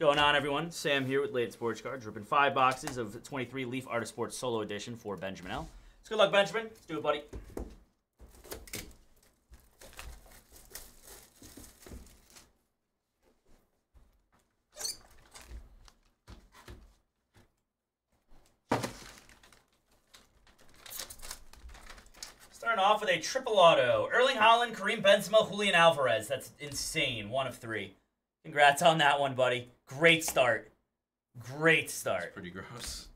Going on, everyone. Sam here with Layton Sports Cards, ripping five boxes of 23 Leaf Art of Sports Solo Edition for Benjamin L. It's good luck, Benjamin. Let's do it, buddy. Starting off with a triple auto. Erling Haaland, Karim Benzema, Julian Alvarez. That's insane. One of three. Congrats on that one, buddy. Great start. Great start. Pretty gross.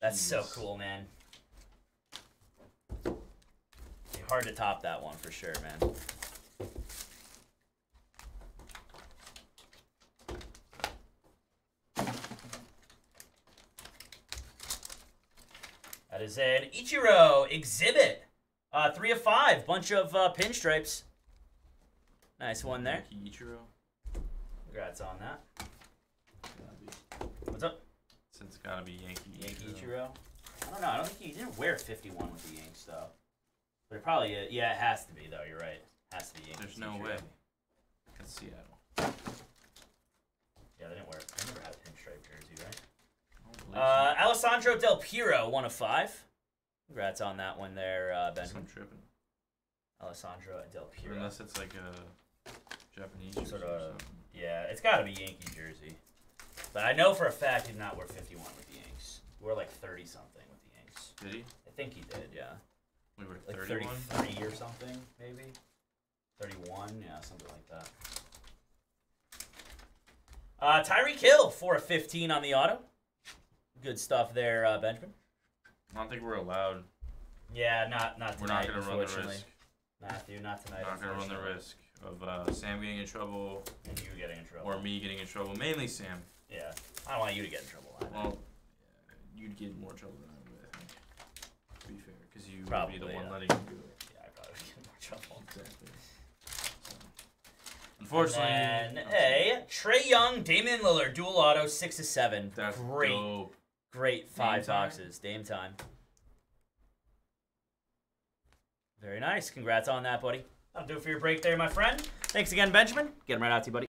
That's so cool, man. Hard to top that one for sure, man. That is an Ichiro exhibit. Uh, three of five. Bunch of uh, pinstripes. Nice one there. Ichiro. Congrats on that. What's up, Since it's gotta be Yankee. Yankee Ichiro. I don't know. I don't think he didn't wear 51 with the Yanks, though. But it probably, is. yeah, it has to be, though. You're right. It Has to be Yankees. There's no Ichiro. way. That's Seattle. Yeah, they didn't wear. They never had a pinstripe jersey, right? I don't believe Uh, Alessandro Del Piero, one of five. Congrats on that one there, uh. Benjamin. I'm tripping. Alessandro Del Piero. Unless it's like a Japanese jersey Sort or of- something. Yeah, it's got to be Yankee jersey. But I know for a fact he did not wear 51 with the Yanks. He wore like 30 something with the Yanks. Did he? I think he did, yeah. We were Like 31. 33 or something, maybe. 31, yeah, something like that. Uh, Tyreek Hill, 4 of 15 on the auto. Good stuff there, uh, Benjamin. I don't think we're allowed. Yeah, not not tonight. We're not gonna run the risk. Matthew, not tonight. We're not gonna run the risk of uh, Sam getting in trouble And you trouble. or me getting in trouble. Mainly Sam. Yeah, I don't want you to get in trouble. either. Well, yeah, you'd get more trouble than I would, I think. To be fair, because you would be Probably, the one yeah. letting him do it. yeah, I probably would get in more trouble. Exactly. So, unfortunately, And then a Trae Young, Damian Lillard, dual auto, six to seven. That's great, dope. great five time? boxes. Dame time. Very nice. Congrats on that, buddy. That'll do it for your break there, my friend. Thanks again, Benjamin. Get him right out to you, buddy.